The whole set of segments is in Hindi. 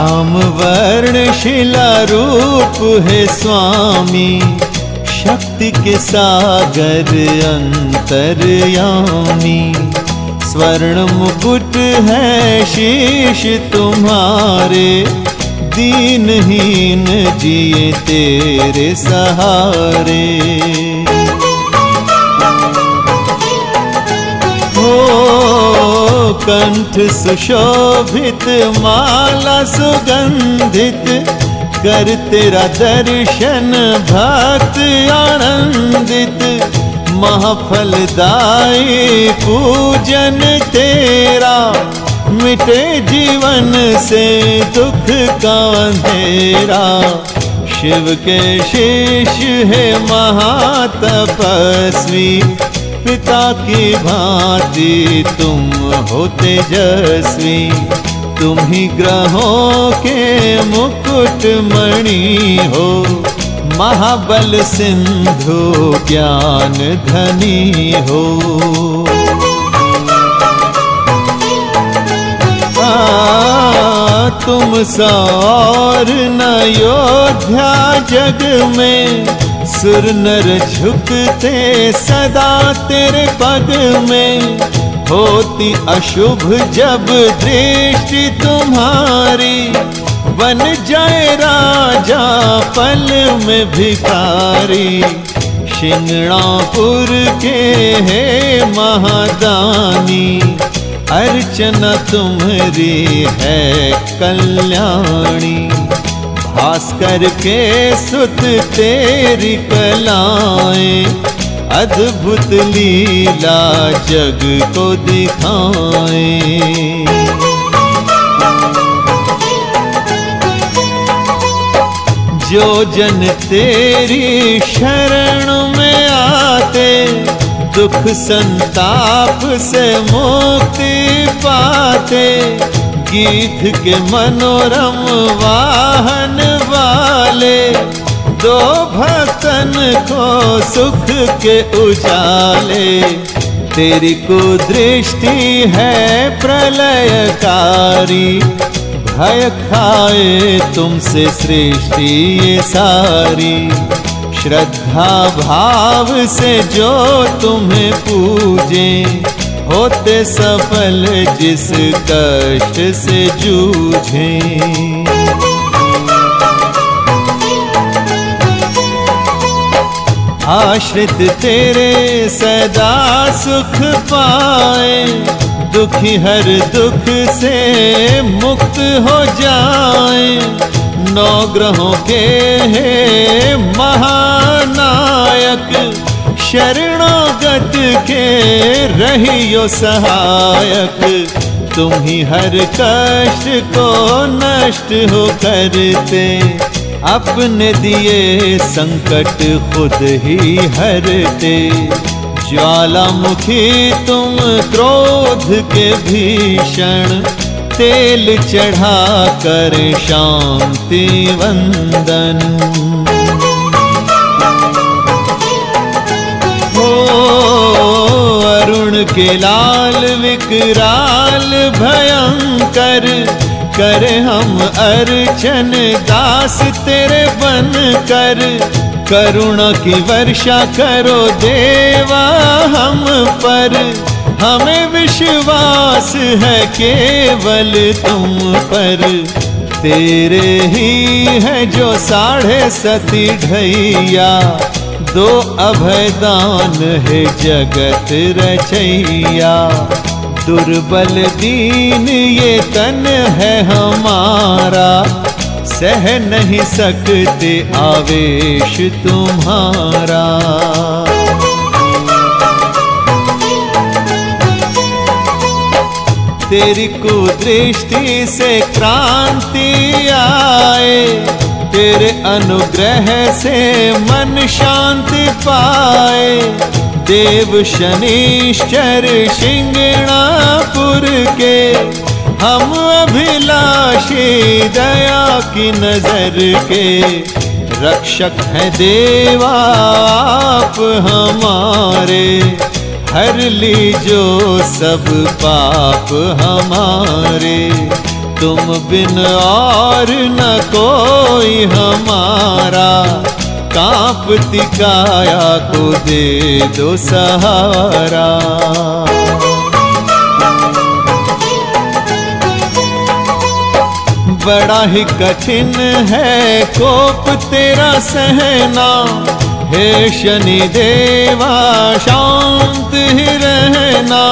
श्याम वर्ण शिला रूप है स्वामी, शक्ति के सागर अंतर्यामी। स्वर्ण मुकुट है शीश तुम्हारे, दीनहीन जिए तेरे सहारे। हो कंठ सुशोभित, माला सुगंधित, कर तेरा दर्शन भक्त आनंदित। महफलदायी पूजन तेरा, मिटे जीवन से दुख का अंधेरा। शिव के शिष्य है महातपस्वी पिता की भांति तुम हो तेजस्वी तुम ही ग्रहों के मुकुट मणि हो। महाबल सिंधु ज्ञान धनी हो। तुम सौर न योध्या जग में। सुर नर झुकते सदा तेरे पग में। होती अशुभ जब दृष्टि तुम्हारी, बन जाए राजा पल में भिखारी। शिंगणापुर के है महादानी, अर्चना तुम्हारी है कल्याणी। भास्कर के सुत तेरी कलाएँ। अद्भुत लीला जग को दिखाएँ। जो जन तेरी शरण में आते, दुख संताप से मुक्ति पाते गीत के मनोरम वाहन वाले दो भक्तन को सुख के उजाले। तेरी कुदृष्टि है प्रलयकारी, भय खाए तुमसे सृष्टि ये सारी। श्रद्धा भाव से जो तुम्हें पूजे होते सफल जिस कष्ट से जूझे। आश्रित तेरे सदा सुख पाए, दुखी हर दुख से मुक्त हो जाए। नौ ग्रहों के हे महानायक शरणागत के रहियो सहायक। तुम ही हर कष्ट को नष्ट हो करते अपने दिए संकट खुद ही हरते। ज्वालामुखी तुम क्रोध के भीषण। तेल चढ़ा कर शांति वंदन। के लाल विकराल भयंकर कर हम अर्चन दास तेरे बन कर। करुणा की वर्षा करो देवा हम पर। हमें विश्वास है केवल तुम पर। तेरे ही है जो साढ़े सती ढैया। दो अभयदान है जगत रचैया। दुर्बल दीन ये तन है हमारा। सह नहीं सकते आवेश तुम्हारा। तेरी कुदृष्टि से क्रांति आए। तेरे अनुग्रह से मन शांति पाए। देव शनिश्चर शिंगणापुर के। हम अभिलाषी दया की नज़र के। रक्षक है देवा, आप हमारे। हर ली जो सब पाप हमारे। तुम बिन और न कोई कांपती काया को दे दो सहारा। बड़ा ही कठिन है कोप तेरा सहना। हे शनि देवा, शांत ही रहना।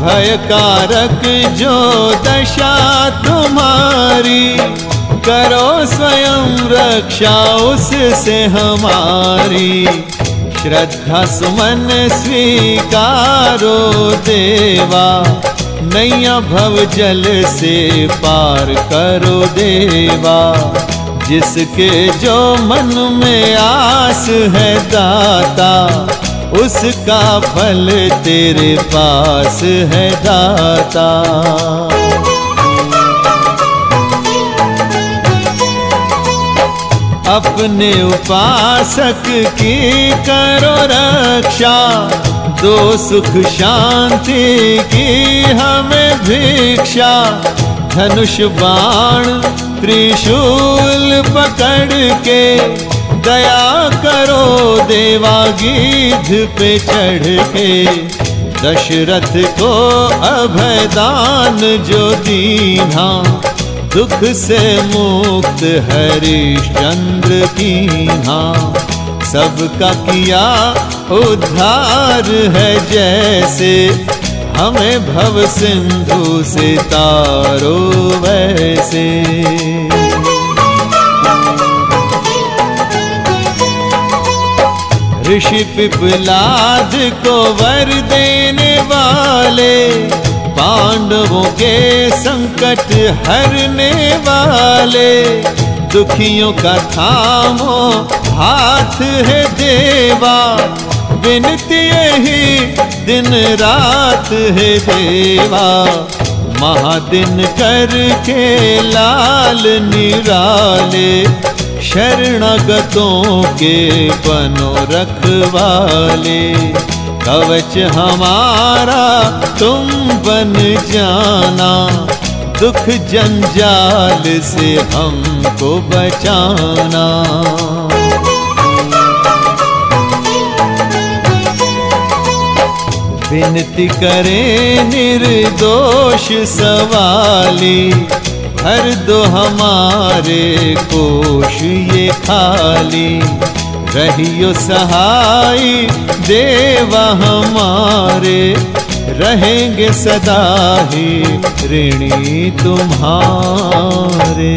भयकारक जो दशा तुम्हारी। करो स्वयं रक्षा उससे हमारी। श्रद्धा सुमन स्वीकारो देवा। नैया भव जल से पार करो देवा। जिसके जो मन में आस है दाता, उसका फल तेरे पास है दाता। अपने उपासक की करो रक्षा, दो सुख शांति की हमें भिक्षा। धनुष बाण त्रिशूल पकड़ के दया करो देवा गीध पे चढ़ के। दशरथ को अभयदान जो दीना दुख से मुक्त हरिश्चंद्र की हाँ। सबका किया उद्धार है जैसे हमें भव सिंधु से तारो वैसे। ऋषि पिपलाद को वर देने वाले पांडवों के संकट हरने वाले, दुखियों का थामो हाथ है देवा। विनती यही, दिन रात है देवा। महादिन करके लाल निराले, शरणागतों के पनो रखवाले। कवच हमारा तुम बन जाना, दुख जंजाल से हमको बचाना। विनती करें निर्दोष सवाली भर दो हमारे कोश ये खाली। रहियो सहाय देवा हमारे रहेंगे सदा ही ऋणी तुम्हारे।